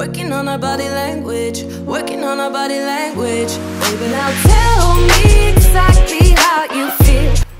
Working on our body language, working on our body language. Baby, now tell me exactly how you feel.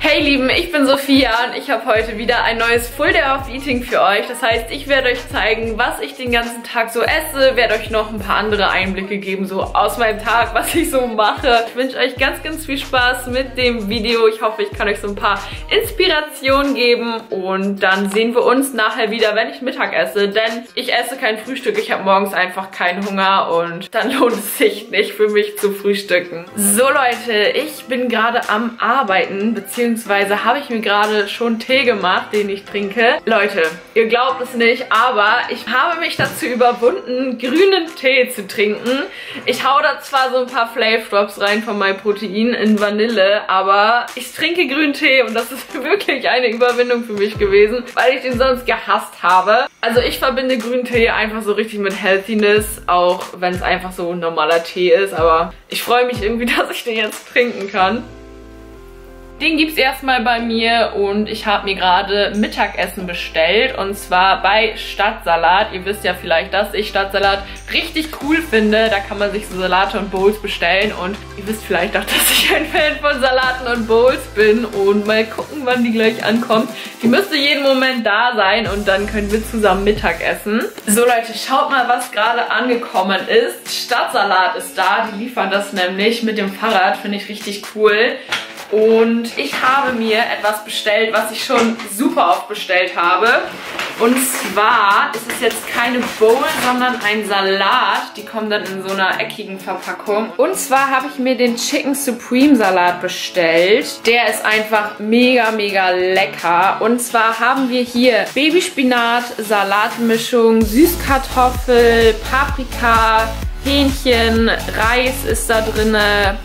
Hey Lieben, ich bin Sophia und ich habe heute wieder ein neues Full Day of Eating für euch. Das heißt, ich werde euch zeigen, was ich den ganzen Tag so esse, werde euch noch ein paar andere Einblicke geben, so aus meinem Tag, was ich so mache. Ich wünsche euch ganz, ganz viel Spaß mit dem Video. Ich hoffe, ich kann euch so ein paar Inspirationen geben und dann sehen wir uns nachher wieder, wenn ich Mittag esse, denn ich esse kein Frühstück. Ich habe morgens einfach keinen Hunger und dann lohnt es sich nicht für mich zu frühstücken. So Leute, ich bin gerade am Arbeiten, beziehungsweise beziehungsweise habe ich mir gerade schon Tee gemacht, den ich trinke. Leute, ihr glaubt es nicht, aber ich habe mich dazu überwunden, grünen Tee zu trinken. Ich hau da zwar so ein paar Drops rein von meinem Protein in Vanille, aber ich trinke grünen Tee und das ist wirklich eine Überwindung für mich gewesen, weil ich den sonst gehasst habe. Also ich verbinde grünen Tee einfach so richtig mit Healthiness, auch wenn es einfach so ein normaler Tee ist, aber ich freue mich irgendwie, dass ich den jetzt trinken kann. Den gibt es erstmal bei mir und ich habe mir gerade Mittagessen bestellt und zwar bei Stadtsalat. Ihr wisst ja vielleicht, dass ich Stadtsalat richtig cool finde. Da kann man sich so Salate und Bowls bestellen und ihr wisst vielleicht auch, dass ich ein Fan von Salaten und Bowls bin und mal gucken, wann die gleich ankommt. Die müsste jeden Moment da sein und dann können wir zusammen Mittag essen. So Leute, schaut mal, was gerade angekommen ist. Stadtsalat ist da, die liefern das nämlich mit dem Fahrrad, finde ich richtig cool. Und ich habe mir etwas bestellt, was ich schon super oft bestellt habe. Und zwar ist es jetzt keine Bowl, sondern ein Salat. Die kommen dann in so einer eckigen Verpackung. Und zwar habe ich mir den Chicken Supreme Salat bestellt. Der ist einfach mega, mega lecker. Und zwar haben wir hier Babyspinat, Salatmischung, Süßkartoffel, Paprika, Hähnchen, Reis ist da drin,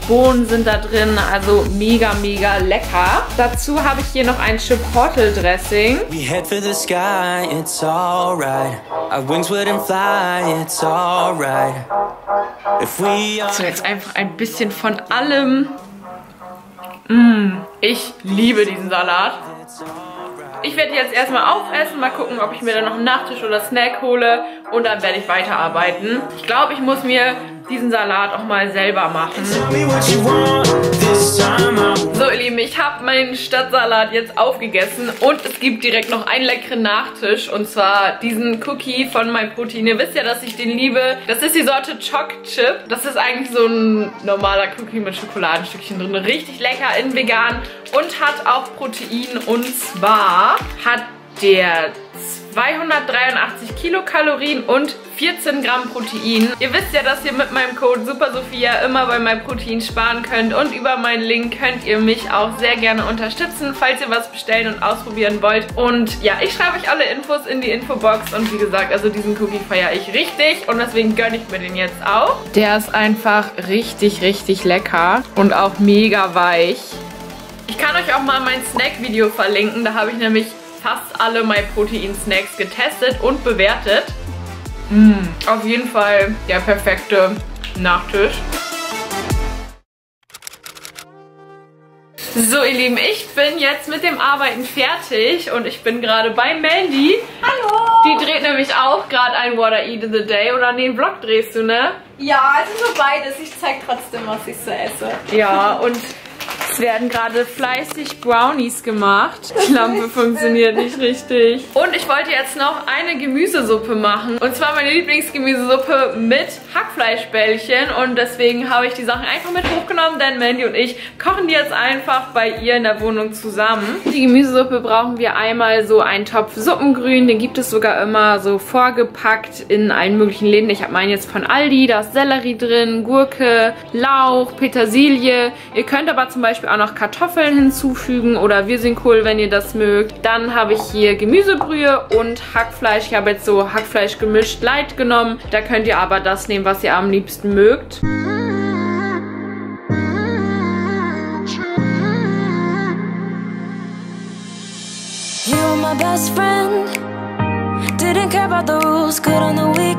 Bohnen sind da drin, also mega, mega lecker. Dazu habe ich hier noch ein Chipotle Dressing. We head for the sky, it's alright. Our wings wouldn't fly, it's alright. So, jetzt einfach ein bisschen von allem. Mmh, ich liebe diesen Salat. Ich werde jetzt erstmal aufessen, mal gucken, ob ich mir dann noch einen Nachtisch oder Snack hole und dann werde ich weiterarbeiten. Ich glaube, ich muss mir diesen Salat auch mal selber machen. So ihr Lieben, ich habe meinen Stadtsalat jetzt aufgegessen und es gibt direkt noch einen leckeren Nachtisch und zwar diesen Cookie von meinem Protein. Ihr wisst ja, dass ich den liebe. Das ist die Sorte Choc Chip. Das ist eigentlich so ein normaler Cookie mit Schokoladenstückchen drin. Richtig lecker in vegan und hat auch Protein und zwar hat der 283 Kilokalorien und 14 Gramm Protein. Ihr wisst ja, dass ihr mit meinem Code SuperSophia immer bei meinem Protein sparen könnt und über meinen Link könnt ihr mich auch sehr gerne unterstützen, falls ihr was bestellen und ausprobieren wollt. Und ja, ich schreibe euch alle Infos in die Infobox und wie gesagt, also diesen Cookie feiere ich richtig und deswegen gönne ich mir den jetzt auch. Der ist einfach richtig, richtig lecker und auch mega weich. Ich kann euch auch mal mein Snack-Video verlinken, da habe ich nämlich fast alle MyProtein-Snacks getestet und bewertet. Mmh, auf jeden Fall der perfekte Nachtisch. So ihr Lieben, ich bin jetzt mit dem Arbeiten fertig und ich bin gerade bei Mandy. Hallo! Die dreht nämlich auch gerade ein What I Eat in the Day oder den Vlog drehst du, ne? Ja, also so beides. Ich zeig trotzdem, was ich so esse. Ja, und es werden gerade fleißig Brownies gemacht. Die Lampe funktioniert nicht richtig. Und ich wollte jetzt noch eine Gemüsesuppe machen. Und zwar meine Lieblingsgemüsesuppe mit Hackfleischbällchen. Und deswegen habe ich die Sachen einfach mit hochgenommen, denn Mandy und ich kochen die jetzt einfach bei ihr in der Wohnung zusammen. Die Gemüsesuppe brauchen wir einmal so einen Topf Suppengrün. Den gibt es sogar immer so vorgepackt in allen möglichen Läden. Ich habe meinen jetzt von Aldi. Da ist Sellerie drin, Gurke, Lauch, Petersilie. Ihr könnt aber zum Beispiel auch noch Kartoffeln hinzufügen oder Wirsingkohl, wenn ihr das mögt. Dann habe ich hier Gemüsebrühe und Hackfleisch. Ich habe jetzt so Hackfleisch gemischt light genommen. Da könnt ihr aber das nehmen, was ihr am liebsten mögt. You my best friend. Didn't care about the rules, good on the weekends.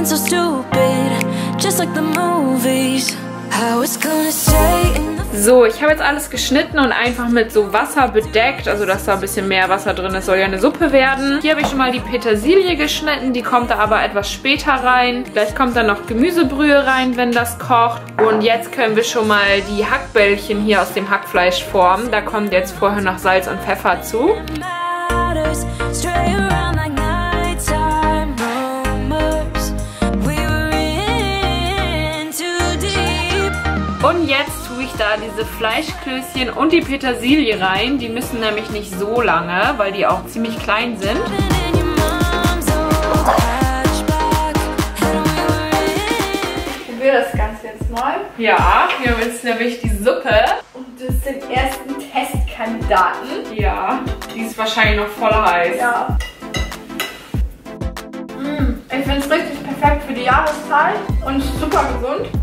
And so stupid, just like the movies. How it's gonna stay in So, ich habe jetzt alles geschnitten und einfach mit so Wasser bedeckt, also dass da ein bisschen mehr Wasser drin ist, soll ja eine Suppe werden. Hier habe ich schon mal die Petersilie geschnitten, die kommt da aber etwas später rein. Gleich kommt dann noch Gemüsebrühe rein, wenn das kocht. Und jetzt können wir schon mal die Hackbällchen hier aus dem Hackfleisch formen. Da kommt jetzt vorher noch Salz und Pfeffer zu. Diese Fleischklößchen und die Petersilie rein. Die müssen nämlich nicht so lange, weil die auch ziemlich klein sind. Ich probiere das Ganze jetzt mal. Ja, wir haben jetzt nämlich die Suppe. Und das sind ersten Testkandidaten. Ja, die ist wahrscheinlich noch voll heiß. Ja. Mm, ich finde es richtig perfekt für die Jahreszeit und super gesund.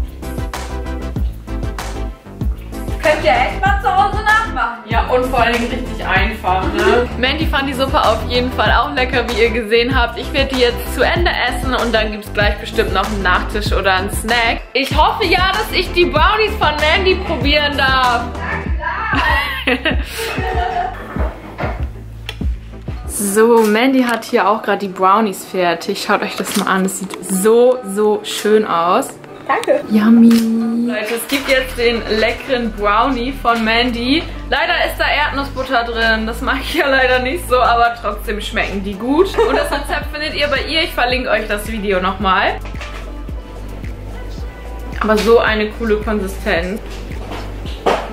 Könnt ihr echt mal zu Hause nachmachen. Ja, und vor allen Dingen richtig einfach, ne? Mandy fand die Suppe auf jeden Fall auch lecker, wie ihr gesehen habt. Ich werde die jetzt zu Ende essen und dann gibt es gleich bestimmt noch einen Nachtisch oder einen Snack. Ich hoffe ja, dass ich die Brownies von Mandy probieren darf. So, Mandy hat hier auch gerade die Brownies fertig. Schaut euch das mal an. Das sieht so, so schön aus. Danke. Yummy. Leute, es gibt jetzt den leckeren Brownie von Mandy. Leider ist da Erdnussbutter drin. Das mag ich ja leider nicht so, aber trotzdem schmecken die gut. Und das Rezept findet ihr bei ihr. Ich verlinke euch das Video nochmal. Aber so eine coole Konsistenz.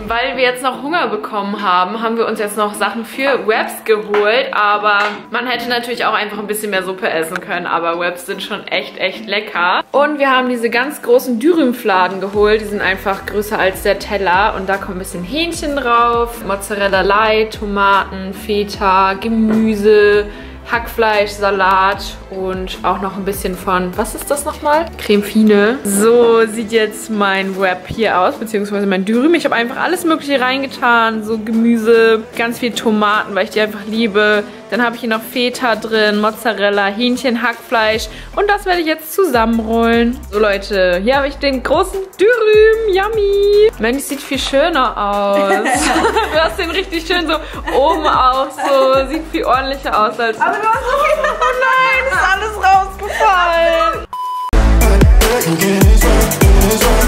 Weil wir jetzt noch Hunger bekommen haben, haben wir uns jetzt noch Sachen für Wraps geholt. Aber man hätte natürlich auch einfach ein bisschen mehr Suppe essen können. Aber Wraps sind schon echt, echt lecker. Und wir haben diese ganz großen Dürümfladen geholt. Die sind einfach größer als der Teller. Und da kommt ein bisschen Hähnchen drauf, Mozzarella Light, Tomaten, Feta, Gemüse, Hackfleisch, Salat und auch noch ein bisschen von, was ist das nochmal? Creme Fine. So sieht jetzt mein Wrap hier aus, beziehungsweise mein Dürüm. Ich habe einfach alles mögliche reingetan, so Gemüse, ganz viel Tomaten, weil ich die einfach liebe. Dann habe ich hier noch Feta drin, Mozzarella, Hähnchen, Hackfleisch und das werde ich jetzt zusammenrollen. So Leute, hier habe ich den großen Dürüm, yummy. Mandy sieht viel schöner aus. du hast den richtig schön so oben auch so, sieht viel ordentlicher aus als... Aber du hast so viel. Oh nein, ist alles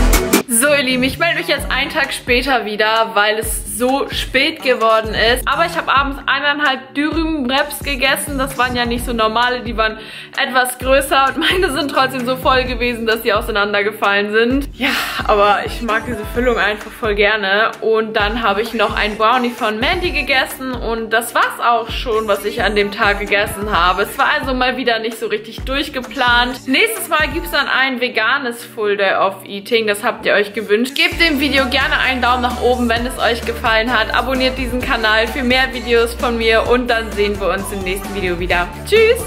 rausgefallen. So ihr Lieben, ich melde mich jetzt einen Tag später wieder, weil es so spät geworden ist. Aber ich habe abends eineinhalb Dürüm-Wraps gegessen. Das waren ja nicht so normale, die waren etwas größer. Und meine sind trotzdem so voll gewesen, dass sie auseinandergefallen sind. Ja, aber ich mag diese Füllung einfach voll gerne. Und dann habe ich noch ein Brownie von Mandy gegessen. Und das war's auch schon, was ich an dem Tag gegessen habe. Es war also mal wieder nicht so richtig durchgeplant. Nächstes Mal gibt es dann ein veganes Full Day of Eating. Das habt ihr euch euch gewünscht. Gebt dem Video gerne einen Daumen nach oben, wenn es euch gefallen hat. Abonniert diesen Kanal für mehr Videos von mir und dann sehen wir uns im nächsten Video wieder. Tschüss!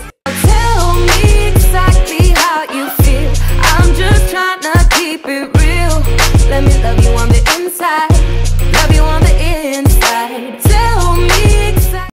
Let me love you on the inside, love you on the inside. Tell me.